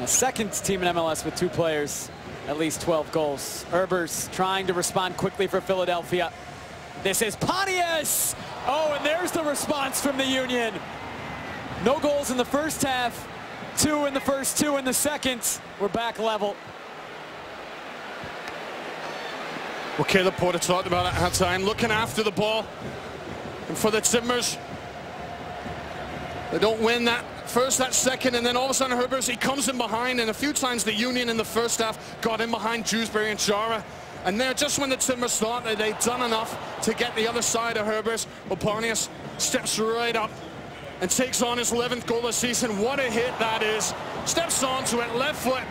A second team in MLS with two players, at least 12 goals. Herbers trying to respond quickly for Philadelphia. This is Pontius. Oh, and there's the response from the Union. No goals in the first half, two in the first, two in the second. We're back level. Well, Caleb Porter talked about it at time, looking after the ball. And for the Timbers, they don't win that first, that second, and then all of a sudden Herbers, he comes in behind, and a few times the Union in the first half got in behind Jewsbury and Chara. And there, just when the Timbers thought that they'd done enough to get the other side of Herbers, Pontius steps right up and takes on his 11th goal of the season. What a hit that is. Steps onto it, left foot,